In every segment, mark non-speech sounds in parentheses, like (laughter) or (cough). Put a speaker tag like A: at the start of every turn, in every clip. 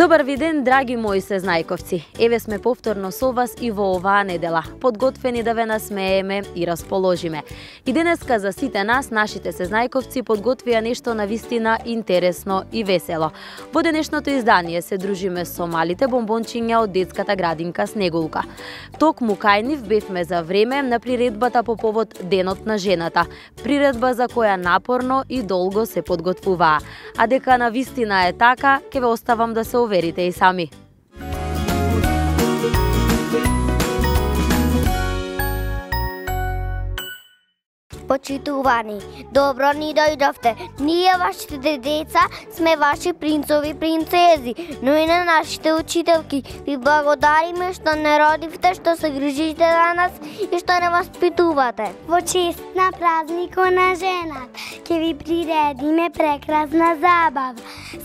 A: Добар ви ден, драги мои сезнајковци. Еве сме повторно со вас и во оваа недела, подготвени да ве насмееме и расположиме. И денеска за сите нас, нашите сезнајковци, подготвија нешто на вистина интересно и весело. Во денешното издание се дружиме со малите бомбончиња од детската градинка Снегулка. Токму кај нив бевме за време на приредбата по повод Денот на жената, приредба за која напорно и долго се подготвуваа. А дека на вистина е така, ќе ве оставам да се проверите и сами.
B: Почитувани, добро ни дојдовте. Ние, вашите деца, сме ваши принцови принцези, но и на нашите учителки. Ви благодариме што не родивте, што се грижите за нас и што не воспитувате.
C: Во чест на празнико на женат, ќе ви приредиме прекрасна забава.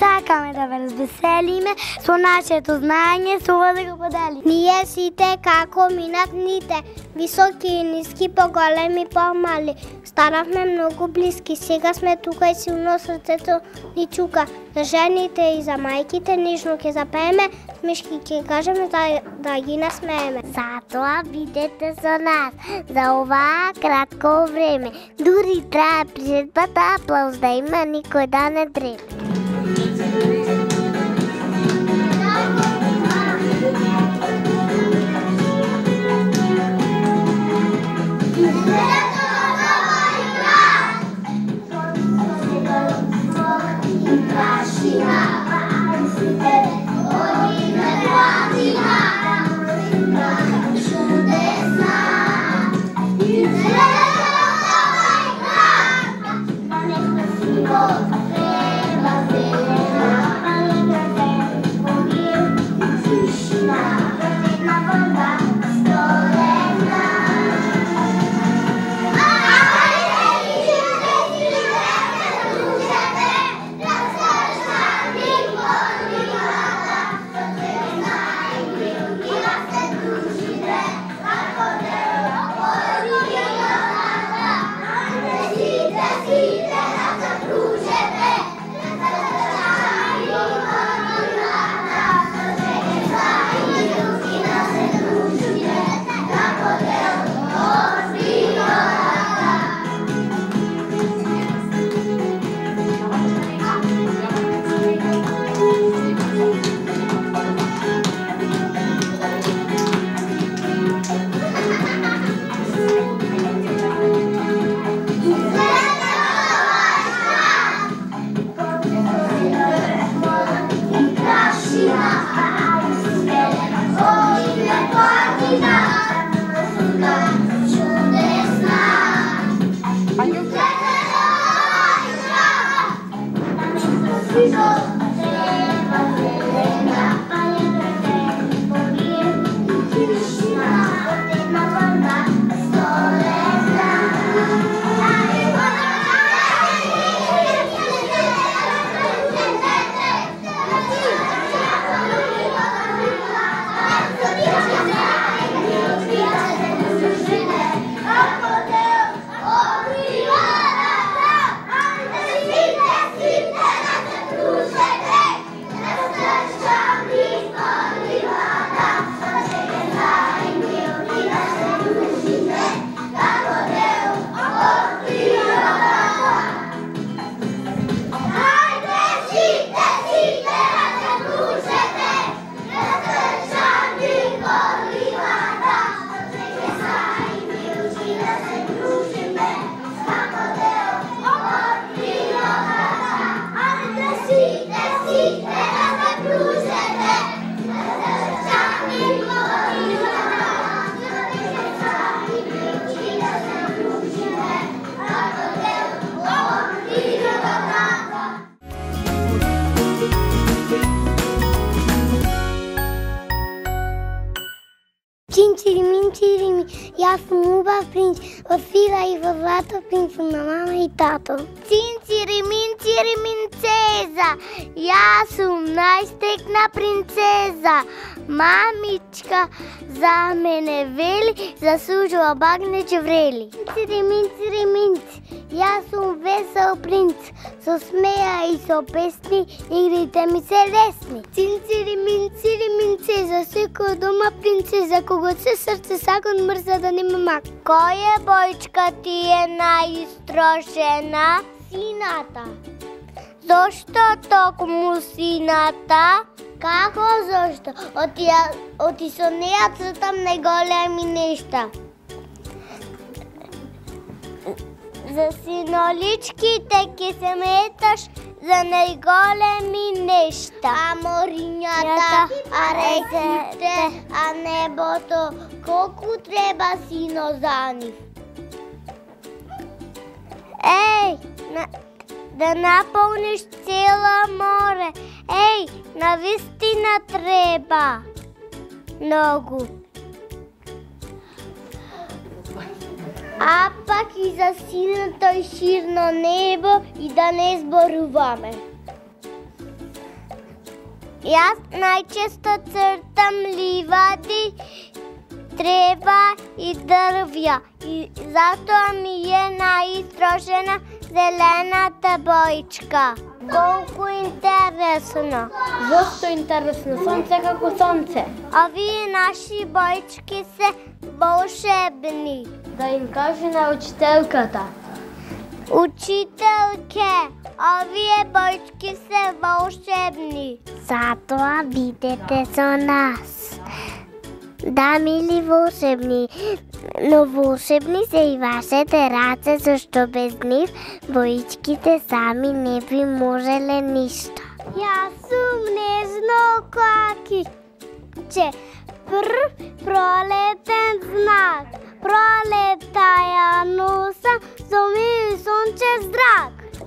C: Сакаме да ве развеселиме со нашето знаење, со да го подели.
D: Ние сите како минат ните, високи и ниски, поголеми, помали. Станавме многу блиски, сега сме тука и силно срцето ни чука. За жените и за мајките нежно ќе запееме, смешки ќе кажеме да, да ги насмееме.
E: Затоа бидете со нас за оваа кратко време. Дури трае приредбата аплауз да има никој да не дреме.
C: Ми, јас сум убав принц, од фила и во злато принц сум на мама
E: Циримин, Циримин цеза, јас сум најстекна принцеза. Мамичка за мене вели, заслужува багне врели.
C: Циримин, Циримин, јас сум весел
E: принц, со смеја и со песни, игрите ми се лесни. Цин, Циримин, минце, секој дома принцеза, кога се срце сакон мрза да нема мак.
B: Која бојчка ти е најистрошена?
E: Сината.
B: Зошто токму сината?
E: Како зошто? Оти, оти со неја цртам најголеми нешта.
B: За синоличките ќе се меташ за најголеми нешта.
E: А моринјата, а реките, а небото, колку треба сино за нив?
B: Еј, на, да наполниш цела море. Еј, на вистина треба. Многу.
E: А пак и за синото и ширно небо и да не зборуваме.
B: Јас најчесто цртам ливади, трева и дрвја и затоа ми е најистрошена зелената бојчка. Колку интересно.
F: Зошто интересно? Сонце како сонце.
B: Овие наши бојчки се волшебни.
F: Да им каже на учителката.
B: Учителке, овие бојчки се волшебни.
E: Затоа бидете со нас. Да, мили волшебни, но волшебни се и вашите раце, зашто без нив боичките сами не би можеле ништо.
B: Јас сум нежно каки. Че пр пролетен знак. Пролета ја носа со ми сонче.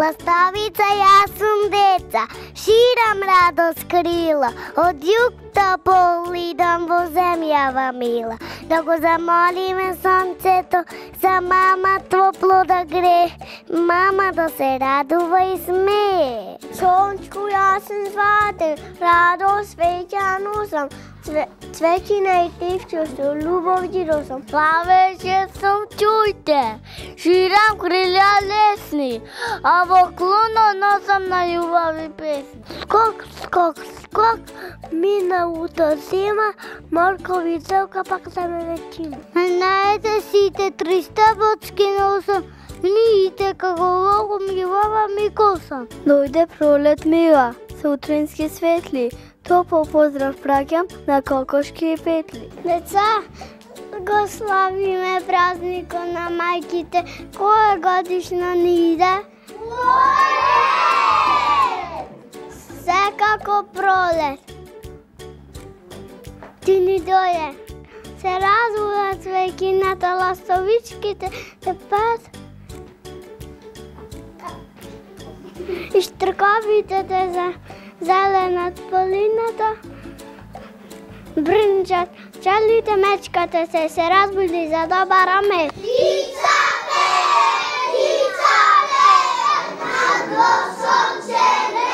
E: Ластавица, јас сум деца, ширам радост крила, од југ да полидам во земјава мила. Да го замолиме сонцето, за мама топло да гре, мама да се радува и смее.
B: Сончку јас сум сватен, радост веќа носам. Цве, цвеќина и тивче со љубов ги росам. Плавеше сум чујте, ширам крилја лесни, а во клоно носам на љубави песни.
E: Скок, скок, скок, миналата зима, моркови целка пак за мене чима.
B: Знаете сите 300 бочки носам, Видите како лого ми лава ми косам.
F: Дојде пролет мила, сутрински светли. Топол поздрав праќам на кокошки и петли.
E: Деца, го славиме празникот на мајките. Која годишна ни иде? Секако пролет. Ти ни дојде. Се разводат свеќината, ластовичките се пат. И штрковите те за зеленат полината. брнчат, чалите мечката се се разбуди за добар амет.
B: Штурче,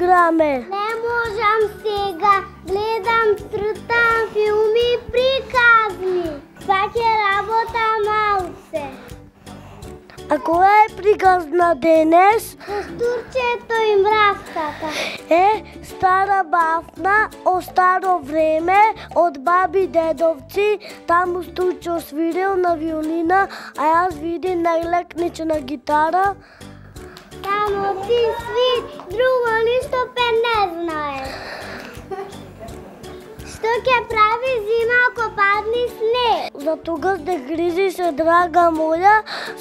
F: играме.
B: Не можам сега, гледам цртам филми и приказни. Сваќе работа малце. А која е приказна денес?
G: Турчето и мравката.
B: Е, стара бафна, о старо време, од баби дедовци, таму стучо свирил на виолина, а јас види најлекниче на гитара.
G: Тамо ти сви, друго ништо пе не знае. Што ќе прави зима ако падне снег?
B: За тогаш де гризи се драга моја,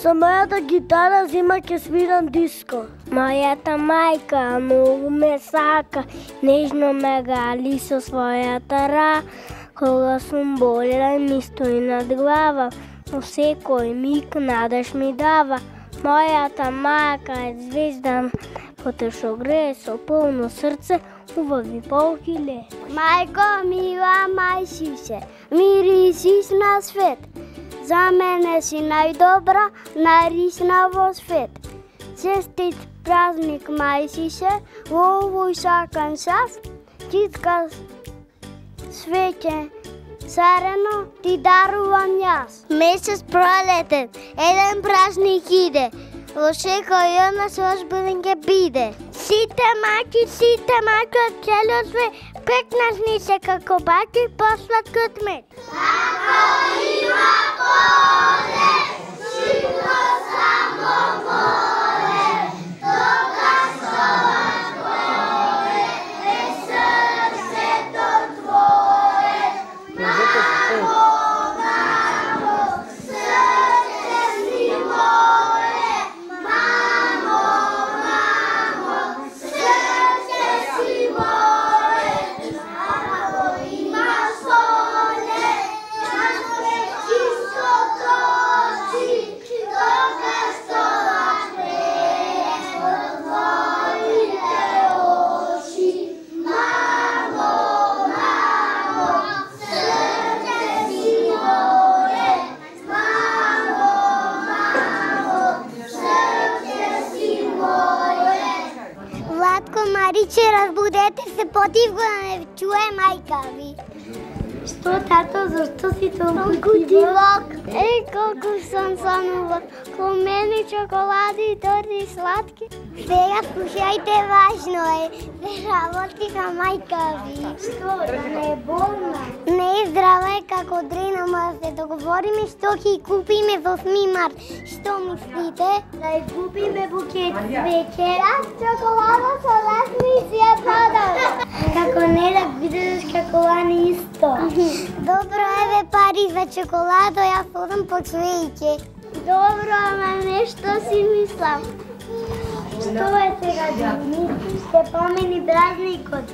B: со мојата гитара зима ќе свирам диско.
G: Мојата мајка многу ме сака, нежно ме гали со својата ра. Кога сум болела ми стои над глава, но секој миг надеж ми дава. Мојата мајка е звезда, потешо грее со полно срце, убави полкиле.
E: Мајко мила мајсисе, мирисиш на свет. За мене си најдобра, нарисна во свет. Честит празник мајсисе, во овој сакан час, читка свеќе Сарено ти дарувам јас.
F: Месец пролетен, еден празник иде. Во секој од нас озбуден ќе биде.
G: Сите маки, сите маки од целиот свет, пекнашни се како баки посладкот мед.
E: Владко зашто си толку дивок? Еј, колку сум сонува. Ко мене чоколади и торти сладки. Сега слушајте, важно е. Работиха мајка ви. Што, да не е болна? Не е здрава е како дрена, ма да се договориме што ќе купиме во 8 март. Што мислите? Да ја купиме букет цвеќе. Јас чоколада со лесни си ја продав. (laughs) Како не да видиш како лани исто. Добро, еве пари за чоколадо, ја ходам по цвеќе. Добро, ама нешто си мислам. Што е сега да Се помени празникот.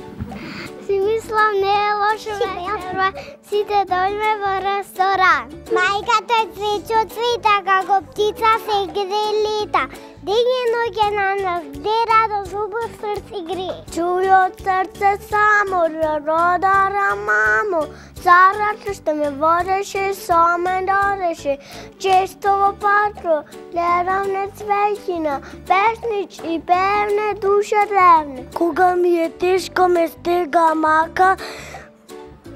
E: Си мислам не е лошо вечерва, сите дојме во ресторан. Мајката цвечо цвета, како птица се гре лета. Ден и ноќе на нас, де радо зубов срце гре.
B: Чуј од срце само, родара мамо, Царата што ме водеше, со ме додеше, често во патро, гледам не цвеќина, песнич и певне душа древне. Кога ми е тешко ме стега мака,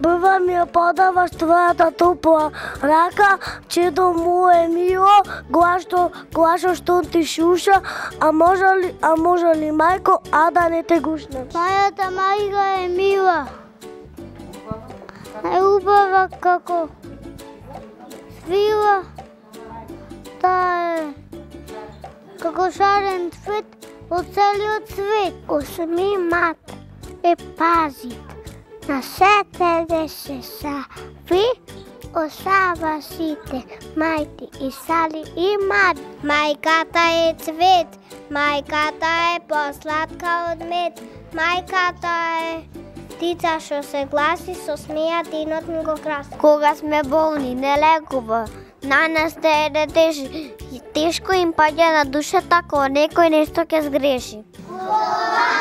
B: Бива ми ја подаваш твојата топла рака, чедо му е мило, глашто, глашо што ти шуша, а може ли, а може ли мајко, а да не те гушне?
E: Мојата мајка е мила. Е убава како свила. Та е како шарен цвет од целиот свет.
B: Осми мат е пазит на сете се са ви осава сите мајти и сали и мад.
G: Мајката е цвет, мајката е посладка од мед, мајката е птица што се гласи со смеја денот ми го краси.
F: Кога сме болни, не лекува. На нас те е теж, тешко им паѓа на душата кога некој нешто ќе сгреши.
E: Лиза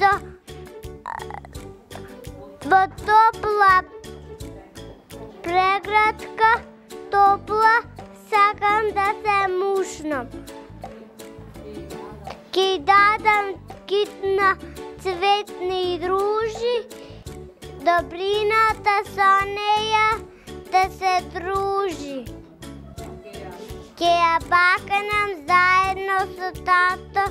E: со во
B: топла преградка, топла, сакам да се мушнам. Ки дадам китна цветни дружи, добрината со неја да се дружи. Ке ја баканам заедно со тато,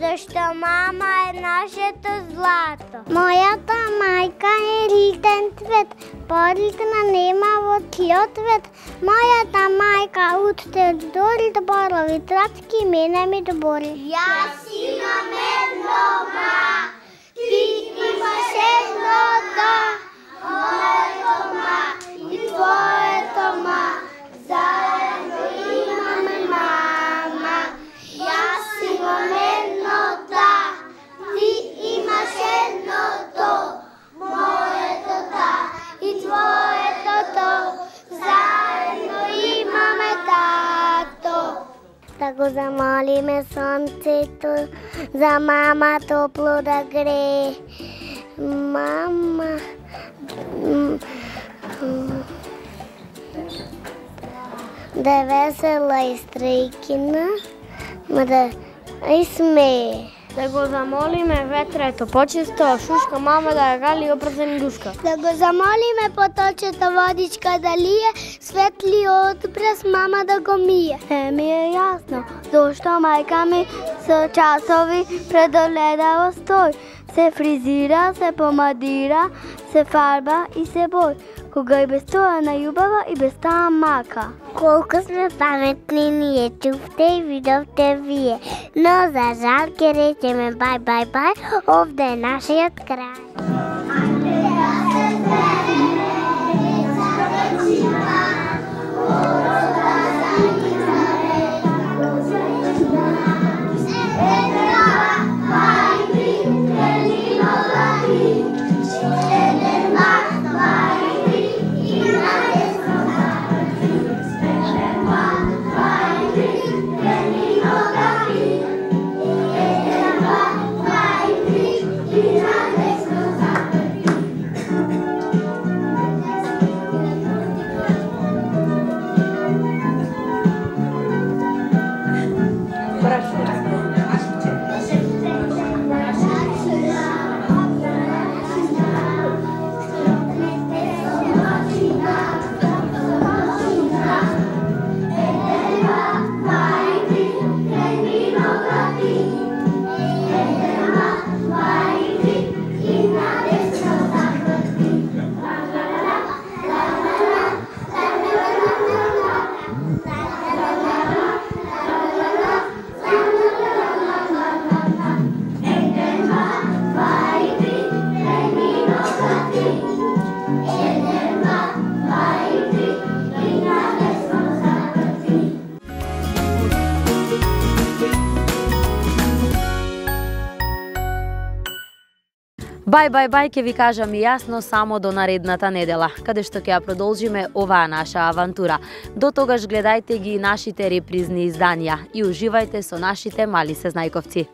B: зашто мама е нашето злато.
E: Мојата мајка е ритен цвет, поритна нема во тиот цвет. Мојата мајка утре дори доборови трацки мене ми добори.
B: Јас имам едно ма, ти имаш едно да, мојата ма и твоја Да
E: го замолиме сонцето, за мама топло да грее. Мама... м, м, Да е весела и стрейкина, ма да
B: го замолиме ветрето почисто, шушка мама да ја гали опрзен душка.
E: Да го замолиме поточето водичка да лие, светли прес мама да го мие.
B: Се ми е јасно, зошто мајка ми со часови предоледава стој. Се фризира, се помадира, се фарба и се бој. Кога и без тоа најубава и без таа мака.
E: Колку сме паметни ние чувте и видовте вие. Но за жал ке речеме бај бај бај, овде е нашиот крај.
A: Бај, бај, бај, ќе ви кажам и јасно само до наредната недела, каде што ќе ја продолжиме оваа наша авантура. До тогаш гледајте ги нашите репризни изданија и уживајте со нашите мали сезнајковци.